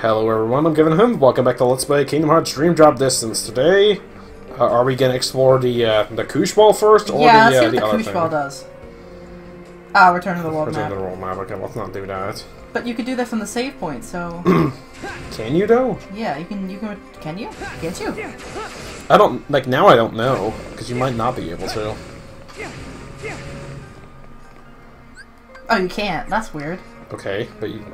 Hello everyone, I'm Kevin Hunt. Welcome back to Let's Play Kingdom Hearts Dream Drop Distance. Today, uh, are we gonna explore the uh, the Koosh Ball first, or yeah, the, let's uh, see what the the other Koosh? Ball does. Ah, Return to the World Return map. to the world map. Okay, let's not do that. But you could do that from the save point, so Can you though? yeah, you can. You can. Can you? Can't you? I don't like now. I don't know because you might not be able to. Oh, you can't. That's weird. Okay, but you,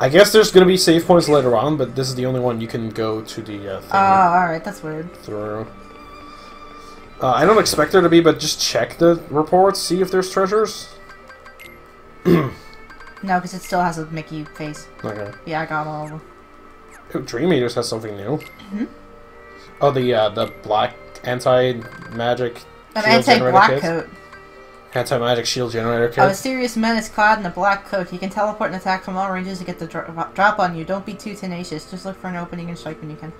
I guess there's gonna be save points later on, but this is the only one you can go to the uh, thing Ah, all right. That's weird. through. Uh, I don't expect there to be, but just check the reports, see if there's treasures. No, because it still has a Mickey face. Okay. Yeah, I got all of them. Ooh, Dream Eaters has something new. Mm-hmm. Oh, the uh, the black anti magic An anti-black coat. Anti magic shield generator kit. A mysterious menace clad in a black coat. He can teleport and attack from all ranges to get the dro- drop on you. Don't be too tenacious. Just look for an opening and strike when you can.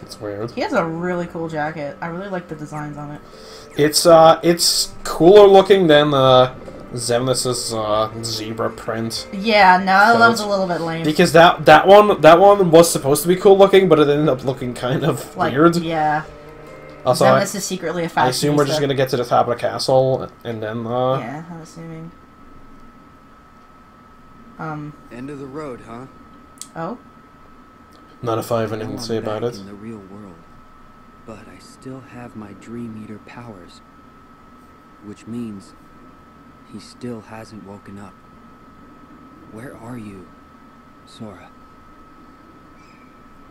It's weird. He has a really cool jacket. I really like the designs on it. It's uh, it's cooler looking than uh, Xemnas's uh, zebra print Yeah, no, that So was a little bit lame. because that that one that one was supposed to be cool looking, but it ended up looking kind of like, weird. yeah. Also, I, Xemnas is secretly a I fashionista. assume we're just gonna get to the top of the castle and then uh, Yeah, I'm assuming. Um. End of the road, huh? Oh. not if I have Now anything to say about it. In the real world, but I still have my Dream Eater powers, which means he still hasn't woken up. Where are you, Sora?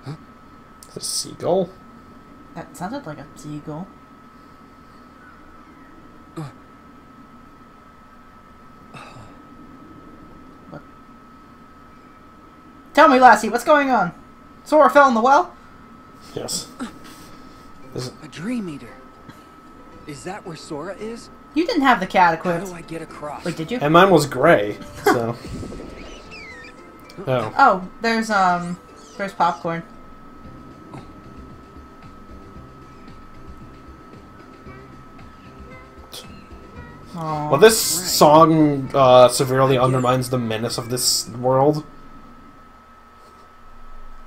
Huh? The seagull. That sounded like a seagull. What? Tell me, Lassie, what's going on? Sora fell in the well? Yes. This is, A Dream Eater. Is that where Sora is? You didn't have the cat How do I get across? Wait, did you? and mine was gray, so. oh. Oh, there's, um, there's popcorn. Oh, Well, this song uh, severely undermines the menace of this world.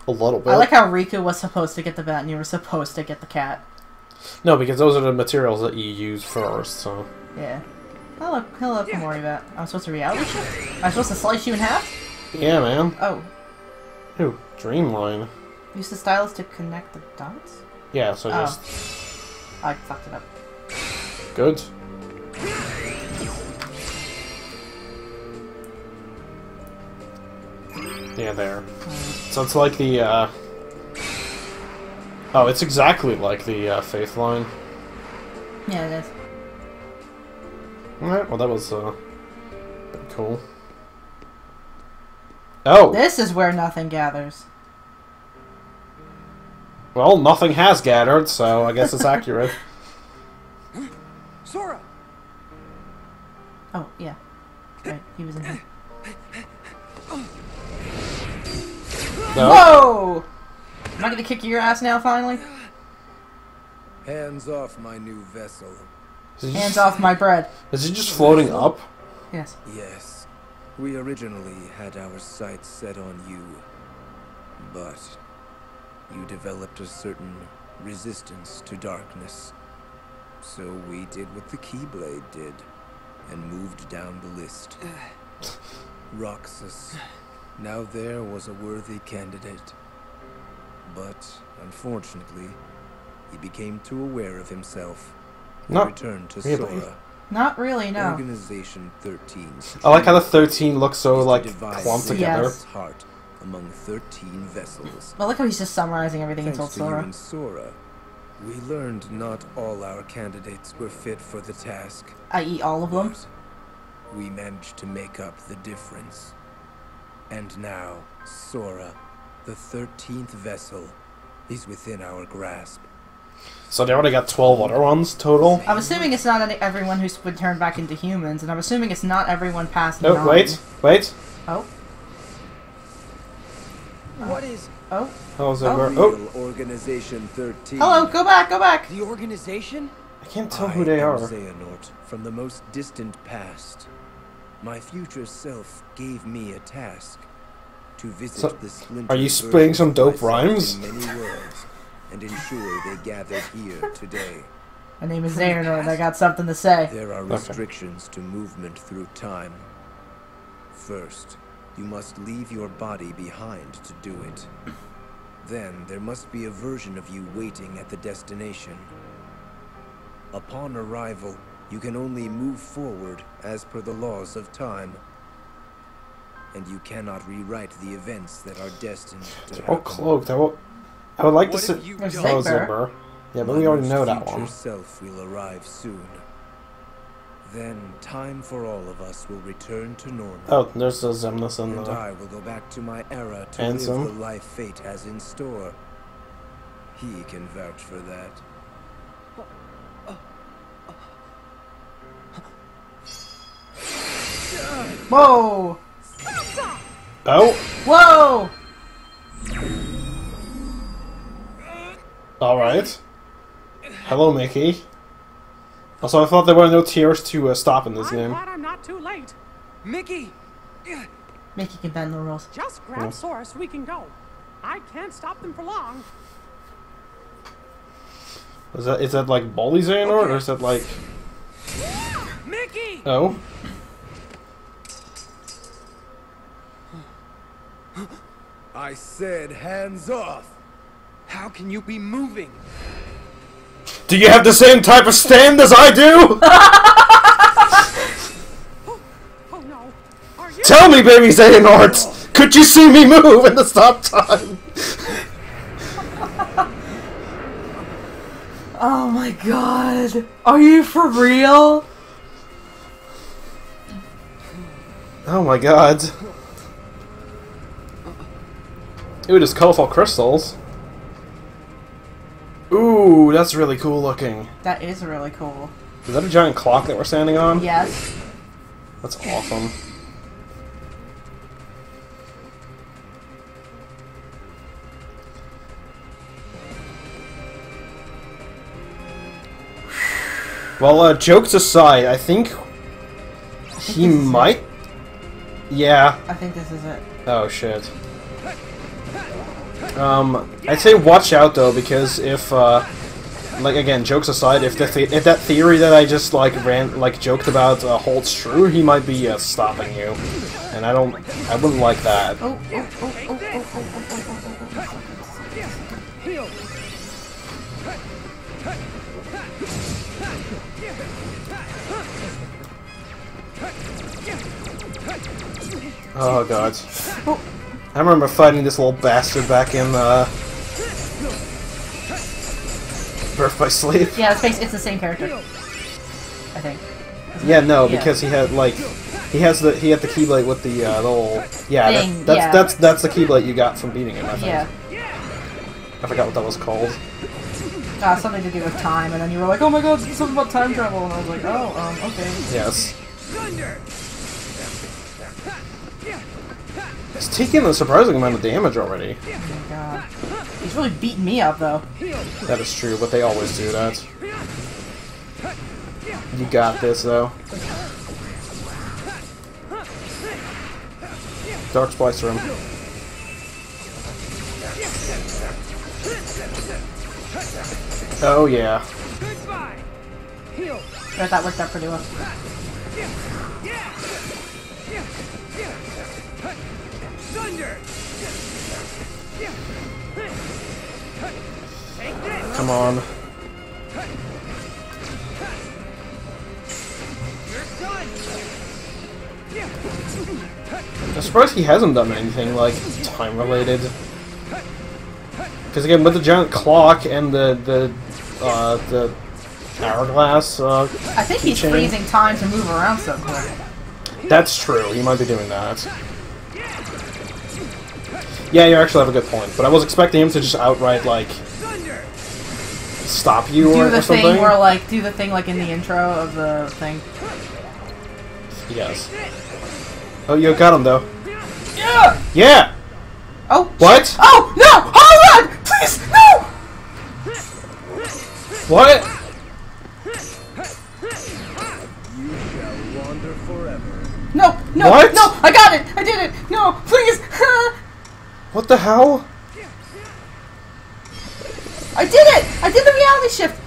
A little bit. I like how Riku was supposed to get the bat and you were supposed to get the cat. no, because those are the materials that you use first. So Yeah. Hello, hello, Komory bat. I'm supposed to reality shift? I'm supposed to slice you in half? yeah, man. Oh, Ooh, Dreamline. use the stylus to connect the dots? Yeah, so Oh. just I fucked it up. good. Yeah, there. So it's like the. uh... Oh, it's exactly like the uh, Faith line. Yeah, it is. Alright, well that was uh, cool. Oh, This is where nothing gathers. well, nothing has gathered, so I guess it's accurate. Sora! Oh, yeah. Right, he was in here. No? Whoa! Am I gonna kick your ass now, finally? Hands off my new vessel. Hands just, off my bread. Is it just floating up? Yes. Yes, we originally had our sights set on you, but you developed a certain resistance to darkness. So we did what the Keyblade did and moved down the list. Uh. Roxas. Now there was a worthy candidate. But unfortunately, he became too aware of himself and Not returned to really. Sora. Not really, no. Organization 13. I like how the 13 looks so, like, clumped together. Sora's heart among 13 vessels. Well, look how he's just summarizing everything he told Thanks to you and Sora, we learned not all our candidates were fit for the task. I.e., all of them. But we managed to make up the difference. And now, Sora, the 13th vessel, is within our grasp. So they already got 12 other ones total. I'm assuming it's not any, everyone who's been turned back into humans, and I'm assuming it's not everyone past No, wait, wait. Oh, What is oh. How was it? Oh. Oh, Organization 13. Hello, go back, go back! the organization? I can't tell I who they am are. Xehanort from the most distant past. My future self gave me a task to visit So, the splintered are you spitting some dope rhymes? many worlds, and ensure they gathered here today. My name is Xehanort, and I got something to say. There are Okay. restrictions to movement through time. First, you must leave your body behind to do it. Then, there must be a version of you waiting at the destination. Upon arrival, you can only move forward as per the laws of time. And you cannot rewrite the events that are destined to Oh, happen. cloaked. I would, I would like What to if see. you There's? Oh, Zimber. Zimber. Yeah, but we already know that future one. self will arrive soon. Then time for all of us will return to normal. Oh, there's the Xemnas and and. I will go back to my era to Handsome. live the life fate has in store. He can vouch for that. Whoa! Oh, Whoa! alright. Hello, Mickey. Also, I thought there were no tears to uh, stop in this I'm game. glad I'm not too late. Mickey! Mickey can bend the rules. Just grab Yeah. Sora we can go. I can't stop them for long. Is that is that like Bully Xehanort, or is that like... Mickey! Oh? I said hands off! How can you be moving? Do you have the same type of stand as I do? Oh no. Are you? Tell me, baby Xehanort! Could you see me move in the stop time? Oh my god! Are you for real? Oh my god. Ooh, there's colorful crystals. Ooh, that's really cool looking. That is really cool. Is that a giant clock that we're standing on? Yes. That's awesome. Well, uh, jokes aside, I think he this is it. might. Yeah. I think this is it. Oh shit. Um, I'd say watch out though, because if, uh, like again, jokes aside, if the if that theory that I just like ran like joked about uh, holds true, he might be uh, stopping you, and I don't, I wouldn't like that. Oh, oh, oh, oh, oh, oh, I remember fighting this little bastard back in uh, Birth by Sleep. Yeah, it's, it's the same character. I think. Yeah, no, Yeah. because he had like he has the he had the keyblade with the uh, little yeah that- that's yeah. that's that's the keyblade you got from beating him. I think. Yeah. I forgot what that was called. Uh, something to do with time, and then you were like, oh my god, something about time travel, and I was like, oh, um, okay. Yes. It's taking a surprising amount of damage already. Oh my god. He's really beating me up, though. That is true, but they always do that. You got this, though. Dark Splicer him. Oh yeah. But that worked out pretty well. Come on. You're. I'm surprised he hasn't done anything like time related. Because again, with the giant clock and the the uh, the hourglass, uh, I think he's Keychain. freezing time to move around so quick. that's true. He might be doing that. Yeah, you actually have a good point. But I was expecting him to just outright like Thunder. Stop you Do or, the or thing something. where, like, do the thing, like, in the intro of the thing. Yes. Oh, you got him though. Yeah! Yeah. Oh! What? Oh! No! Oh, Hold on! Please! No! What? You shall wander forever. No! No! What? No! I got it! I did it! No! Please! What the hell? I did it! I did the reality shift!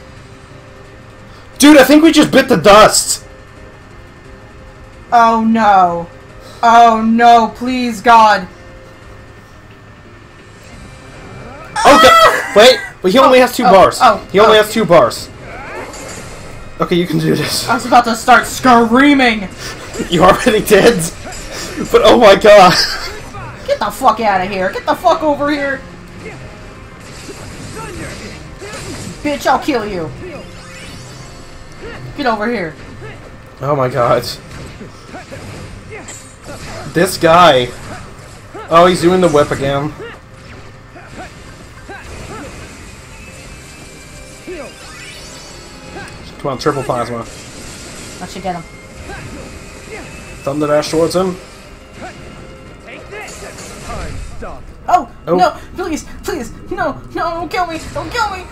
Dude, I think we just bit the dust! Oh no. Oh no, please God. Oh, okay, ah! wait, but he only oh, has two oh, bars. oh, he only oh. has two bars. Okay, you can do this. I was about to start screaming! You already did. But oh my god. Get the fuck out of here! Get the fuck over here! Bitch, I'll kill you! Get over here. Oh my god. This guy. Oh, he's doing the whip again. Come on, triple plasma. I should get him. Thunder dash towards him. Take this! Time stop. Oh, Oh. no! Please! Please! No! No! Don't kill me! Don't kill me!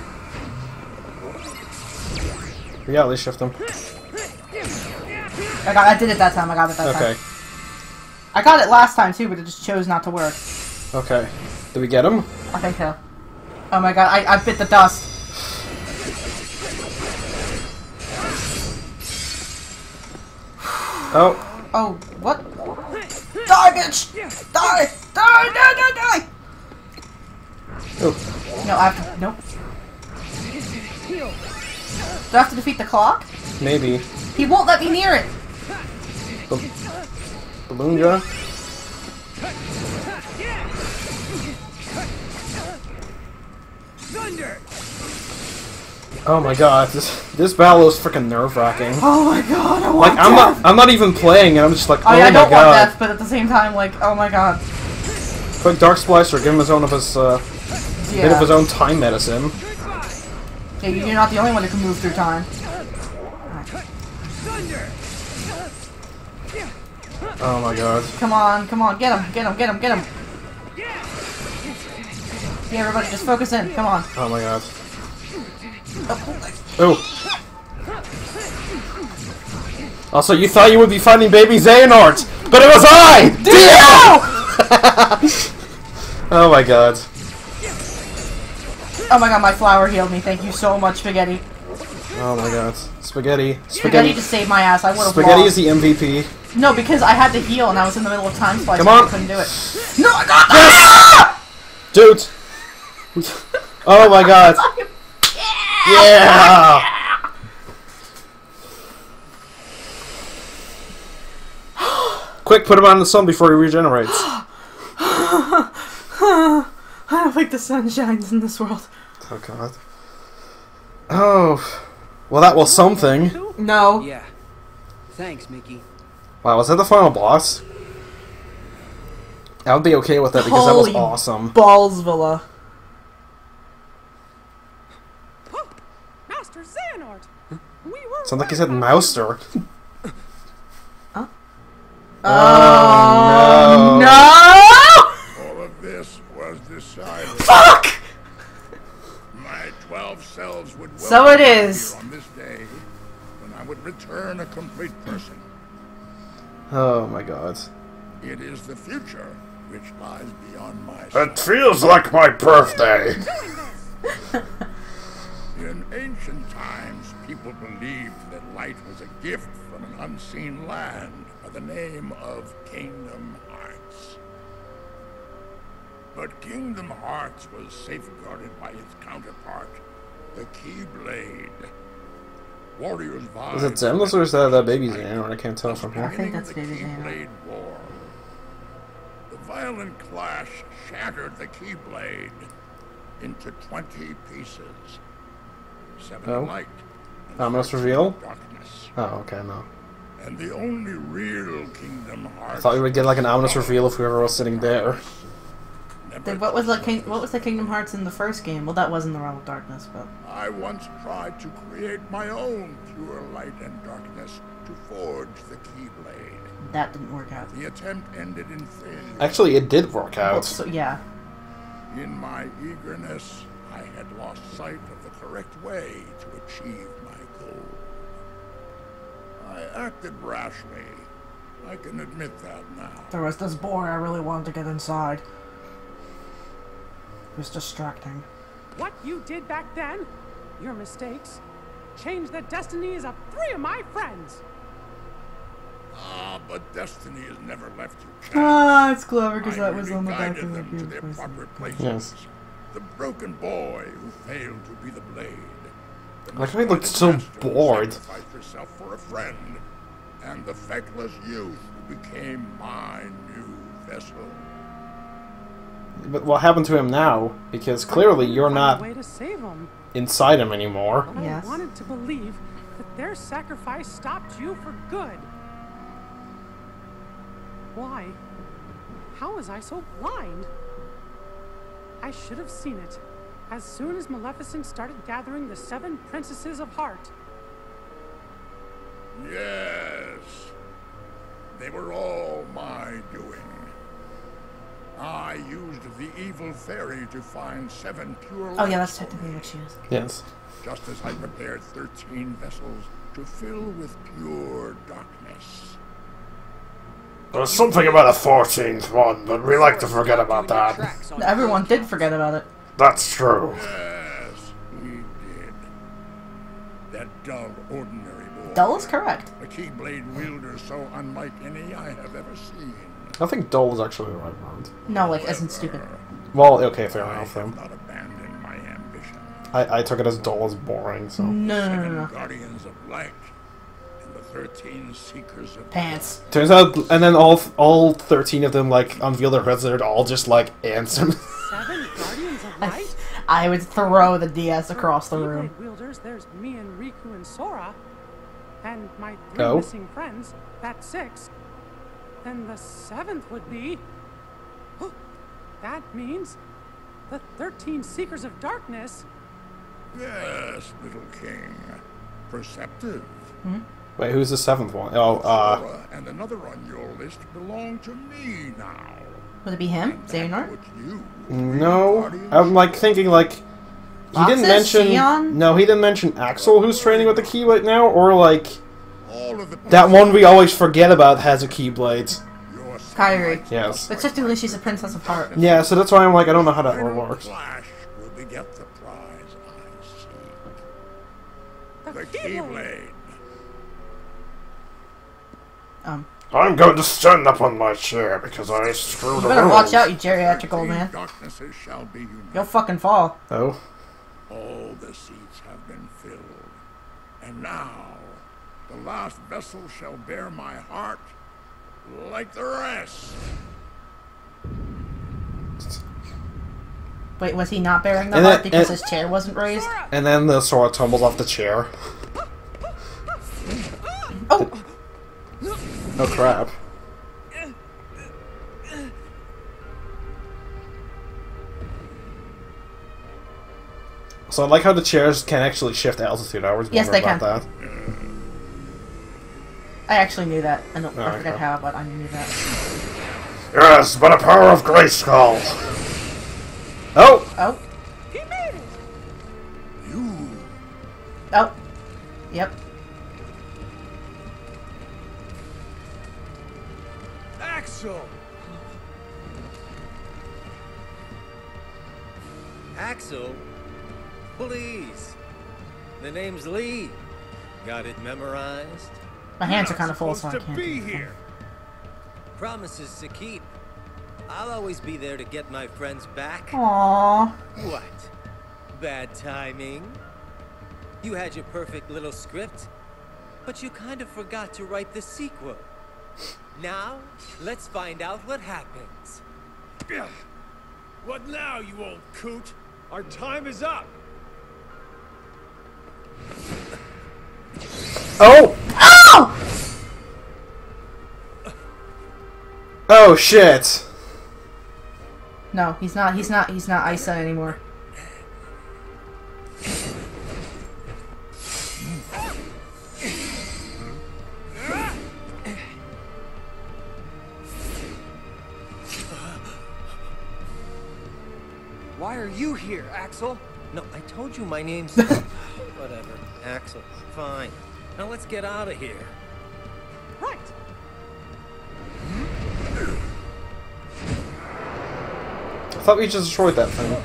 Reality shift him. I got. I did it that time. I got it that Okay. time. Okay. I got it last time too, but it just chose not to work. Okay. Did we get him? I think so. Oh my god! I, I bit the dust. Oh. Oh, what? Die, bitch! Die! Die! Die! Die! Die! oh. No, I have to. Nope. Do I have to defeat the clock? Maybe. He won't let me near it. Balloon gun? Thunder! Oh my god, this this battle is freaking nerve wracking. Oh my god! I Like want I'm death. not I'm not even playing and I'm just like, oh I, I my don't want death, but at the same time, like, oh my god. Quick Dark Splicer, give him his own of his uh bit of his own time medicine. You're not the only one that can move through time. Oh my god. Come on, come on, get him, get him, get him, get him. Yeah, everybody, just focus in. Come on. Oh my god. Oh. Also, you thought you would be fighting baby Xehanort, but it was I! oh my god. Oh my god, my flower healed me. Thank you so much, Spaghetti. Oh my god. Spaghetti. Spaghetti Spaghetti. just saved my ass. I would have Spaghetti lost. is the MVP. No, because I had to heal and I was in the middle of time splice. Come on. I couldn't do it. No, I got that! Dude! Oh my god. Yeah! Quick, put him on the sun before he regenerates. I don't the sun shines in this world. Oh god. Oh. Well, that was something. No. Yeah. Thanks, Mickey. Wow, was that the final boss? I would be okay with that because that was Holy awesome. Ballsvilla. Master Xehanort! We were Sounds like he said Mouster. Oh, oh, no. no! All of this was decided. Fuck! My twelve selves would So welcome it me is. here on this day when I would return a complete person. Oh my god. It is the future which lies beyond my It feels like my birthday. In ancient times, people believed that light was a gift from an unseen land by the name of Kingdom Hearts. But Kingdom Hearts was safeguarded by its counterpart, the Keyblade. Warriors vied Is it Xemnas or is that that baby Xehanort? I can't tell from here. I think that's of the Baby Xehanort. Keyblade War. The violent clash shattered the Keyblade into 20 pieces. Seven Oh. light. and Ominous reveal? Darkness. Oh, okay, no. And the only real Kingdom Hearts. I thought we would get like an ominous reveal if whoever was sitting there. Never Then what was the king, what was the Kingdom Hearts in the first game? Well, that wasn't the Realm of Darkness, but I once tried to create my own pure light and darkness to forge the Keyblade. that didn't work out. The attempt ended in failure. Actually, it did work out. so yeah, In my eagerness, I had lost sight of the correct way to achieve my goal. I acted rashly. I can admit that now. There was this boring. I really wanted to get inside. It was distracting. What you did back then, your mistakes, changed the destinies of three of my friends. Ah, but destiny has never left you. Cat. Ah, it's clever because that was on the back of the them to game. their proper places. Yes. The broken boy who failed to be the blade. The Like, he looked misguided so bored. sacrificed herself for a friend, and the feckless youth who became my new vessel. But what happened to him now? Because clearly you're not way to save them. inside him anymore. Yes. I wanted to believe that their sacrifice stopped you for good. Why? How was I so blind? I should have seen it as soon as Maleficent started gathering the seven princesses of heart. Yes. They were all my doing. I used the evil fairy to find seven pure Oh yeah, that's lights for technically me, what she is. Yes. just as I prepared thirteen vessels to fill with pure darkness. There's something about a 14th one, but we like to forget about that. Everyone did forget about it. That's true. Yes, we did. That dull, ordinary boy. Dull is correct. A keyblade wielder so unlike any I have ever seen. I think dull is actually the right word. No, like, isn't stupid. Well, okay, fair I enough have then. not abandoned my ambition. I, I took it as dull as boring, so. No, no, no, Seven no. guardians of light and the thirteen seekers of Pants. Turns out, and then all all 13 of them, like, unveil their heads, they're all just, like, ants. Seven guardians of light? I would throw the DS across the Keyblade room. wielders, there's me and Riku and Sora. And my three Oh. missing friends, that's six. Then the seventh would be. that means the 13 Seekers of Darkness. Yes, little king. Perceptive. Wait, who's the seventh one? Oh, uh. And another on your list belong to me now. Would it be him? And that Xehanort? No. I'm, like, thinking, like. He didn't mention. Xion? No, he didn't mention Axel, who's training with the Keyblade now, or, like. All of the That one we always forget about has a Keyblade. Kairi. Yes. But technically she's a princess of heart. Yeah, so that's why I'm like, I don't know how that one works. clash will beget the prize I seek. The, The Keyblade. Keyblade. Um, I'm going to stand up on my chair because I screwed you better rules. watch out, you geriatric old man. darknesses shall be. You'll fucking fall. Oh. All the seats have been filled. And now, the last vessel shall bear my heart like the rest. Wait, was he not bearing the And heart then- because and- his chair wasn't raised? And then the sword tumbles off the chair. Oh! Oh crap. So I like how the chairs can actually shift altitude. I always Yes, they about can. that. I actually knew that. I, don't, Oh, I forget okay. how, but I knew that. Yes, but a power of Grayskull. Oh! Oh, He made it! You oh. Yep. Axel! Axel? Please. The name's Lea. Got it memorized? My hands are kind of full, so I can't. be here. Promises to keep. I'll always be there to get my friends back. Aww. What? Bad timing? You had your perfect little script, but you kind of forgot to write the sequel. Now, let's find out what happens. What now, you old coot? Our time is up. Oh! Oh! Oh shit! No, he's not. He's not. He's not Isa anymore. Why are you here, Axel? No, I told you my name's. Whatever. Axel. Fine. Now let's get out of here. I thought we just destroyed that thing. Uh,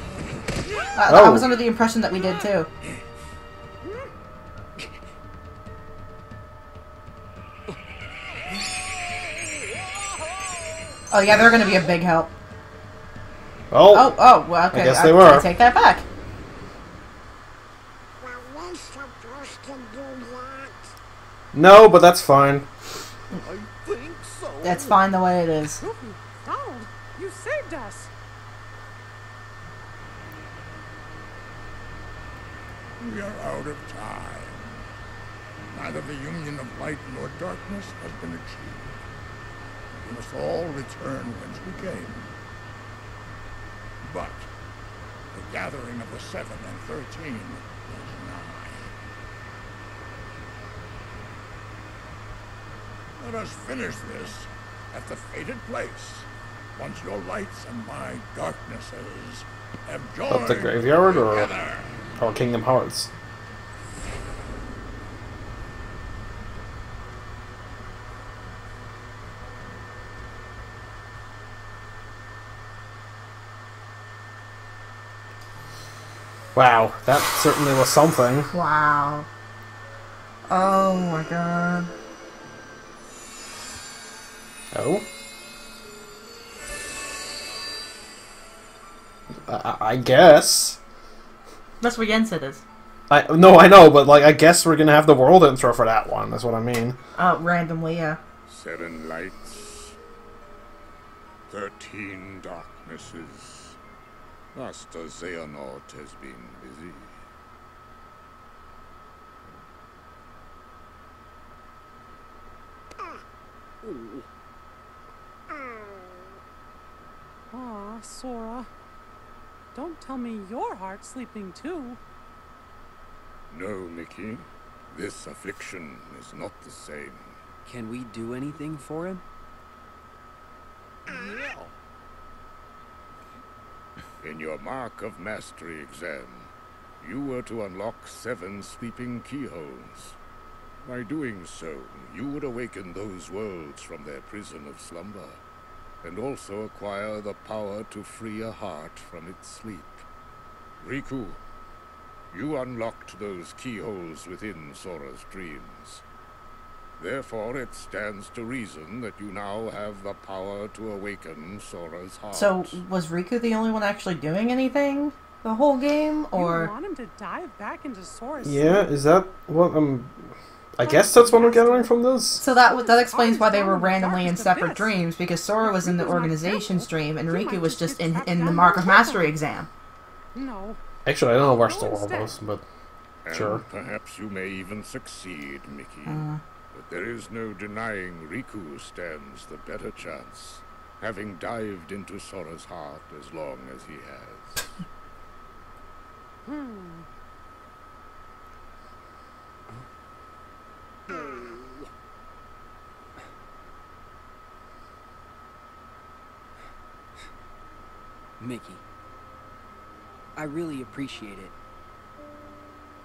I, Oh. I was under the impression that we did too. Oh yeah, they're gonna be a big help. Oh, Oh, oh, well, okay. I guess I, they I were. take that back. Were we supposed to do that? no, but that's fine. I think so. It's fine the way it is. Goofy, Donald, you saved us. We are out of time. Neither the union of light nor darkness has been achieved. We must all return whence we came. But the gathering of the Seven and Thirteen is nigh. Let us finish this at the fated place, once your lights and my darknesses have joined Of the graveyard, together. Or Kingdom Hearts. Wow, that certainly was something. Wow. Oh my god. Oh? I, I guess. That's what Yen said is. I no, I know, but like, I guess we're gonna have the world intro for that one. That's what I mean. Uh, randomly, yeah. Seven lights, thirteen darknesses. Master Xehanort has been busy. Aw, Sora. Don't tell me your heart's sleeping too. No, Mickey. This affliction is not the same. Can we do anything for him? No. In your Mark of Mastery exam, you were to unlock seven sleeping keyholes. By doing so, you would awaken those worlds from their prison of slumber, and also acquire the power to free a heart from its sleep. Riku, you unlocked those keyholes within Sora's dreams. Therefore, it stands to reason that you now have the power to awaken Sora's heart. So, was Riku the only one actually doing anything the whole game, or? You or want him to dive back into Sora's Yeah, is that what I'm? I guess that's what I'm gathering from this. so that that explains why they were randomly in separate dreams because Sora was in the organization's dream and Riku was just in in the Mark of Mastery exam. No. Actually, I don't know where Sora was, but And Sure. perhaps you may even succeed, Mickey. Uh. But there is no denying Riku stands the better chance, having dived into Sora's heart as long as he has. Hmm. Mickey. I really appreciate it.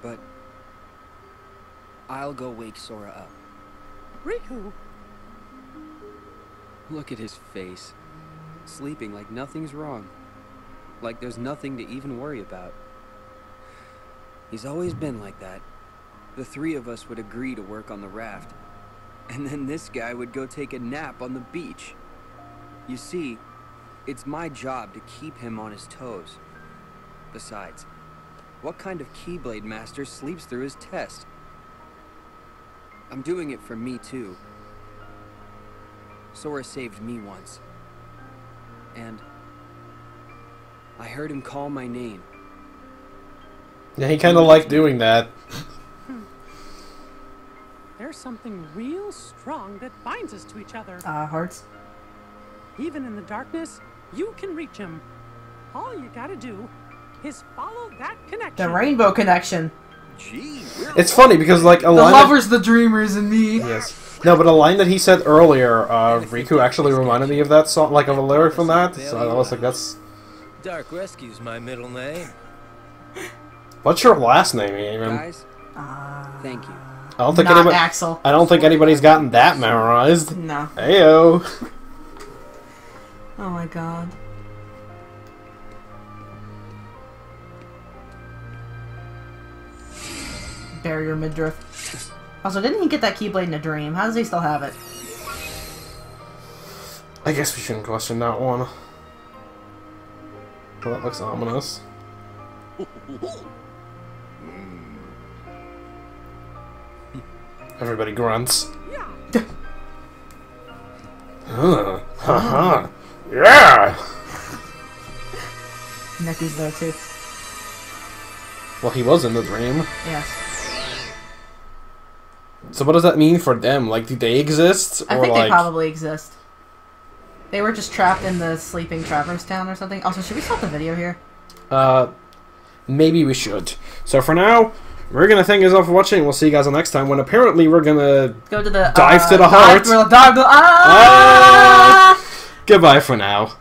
But I'll go wake Sora up. Riku. Look at his face. Sleeping like nothing's wrong. Like there's nothing to even worry about. He's always been like that. The three of us would agree to work on the raft. And then this guy would go take a nap on the beach. You see, it's my job to keep him on his toes. Besides, what kind of Keyblade master sleeps through his test? I'm doing it for me too. Sora saved me once. And I heard him call my name. yeah, he kind of liked doing that. There's something real strong that binds us to each other. Uh, hearts. Even in the darkness, you can reach him. All you gotta do is follow that connection. The rainbow connection. Gee, It's funny because like a The line. that- lovers, the dreamers, and me. Yes. No, but a line that he said earlier, uh, Riku actually reminded me of that song, like of a lyric from that. So I was like, that's. Dark Rescue's my middle name. What's your last name, even? guys. Thank you. I don't think Not anybody, Axel. I don't think anybody's gotten that memorized. No. Heyo. Oh my god. Barrier midriff. Also, didn't he get that keyblade in a dream? How does he still have it? I guess we shouldn't question that one. Well, that looks ominous. Mm. Everybody grunts. Yeah. Huh. Haha. Yeah! Neku's there too. Well, he was in the dream. Yes. So what does that mean for them? Like, do they exist? I think like... they probably exist. They were just trapped in the sleeping Traverse Town or something. Also, should we stop the video here? Uh, maybe we should. So for now, we're gonna thank you all for watching. We'll see you guys on next time when apparently we're gonna Go to the dive uh, to the dive heart. to the- dive to- ah! Goodbye for now.